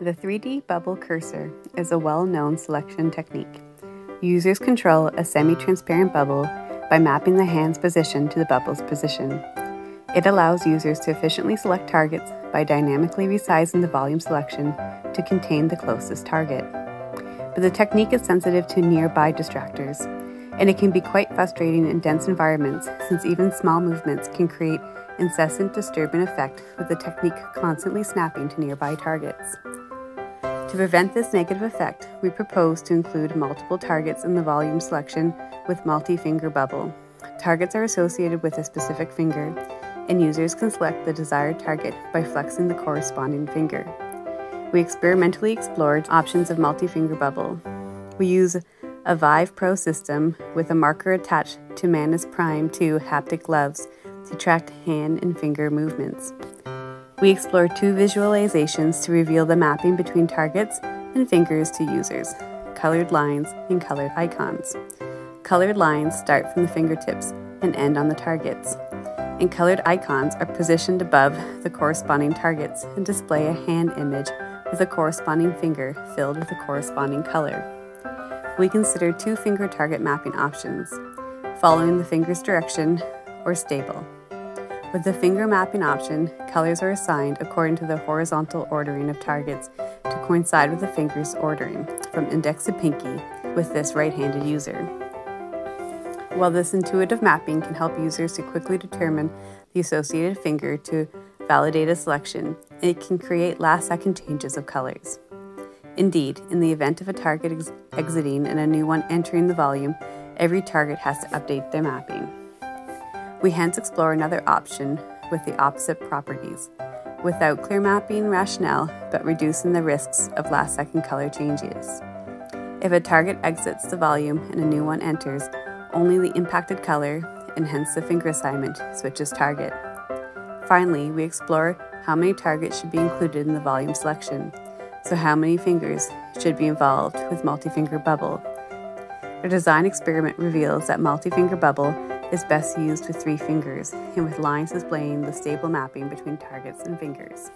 The 3D bubble cursor is a well-known selection technique. Users control a semi-transparent bubble by mapping the hand's position to the bubble's position. It allows users to efficiently select targets by dynamically resizing the volume selection to contain the closest target. But the technique is sensitive to nearby distractors, and it can be quite frustrating in dense environments since even small movements can create incessant disturbing effect with the technique constantly snapping to nearby targets. To prevent this negative effect, we propose to include multiple targets in the volume selection with multi-finger bubble. Targets are associated with a specific finger, and users can select the desired target by flexing the corresponding finger. We experimentally explored options of multi-finger bubble. We use a Vive Pro system with a marker attached to Manus Prime 2 haptic gloves to track hand and finger movements. We explore two visualizations to reveal the mapping between targets and fingers to users, colored lines and colored icons. Colored lines start from the fingertips and end on the targets, and colored icons are positioned above the corresponding targets and display a hand image with a corresponding finger filled with a corresponding color. We consider two finger target mapping options, following the finger's direction or stable. With the finger mapping option, colors are assigned according to the horizontal ordering of targets to coincide with the finger's ordering, from index to pinky, with this right-handed user. While this intuitive mapping can help users to quickly determine the associated finger to validate a selection, it can create last-second changes of colors. Indeed, in the event of a target ex exiting and a new one entering the volume, every target has to update their mapping. We hence explore another option with the opposite properties, without clear mapping rationale, but reducing the risks of last second color changes. If a target exits the volume and a new one enters, only the impacted color, and hence the finger assignment, switches target. Finally, we explore how many targets should be included in the volume selection, so how many fingers should be involved with multi-finger bubble. A design experiment reveals that multi-finger bubble is best used with three fingers and with lines displaying the stable mapping between targets and fingers.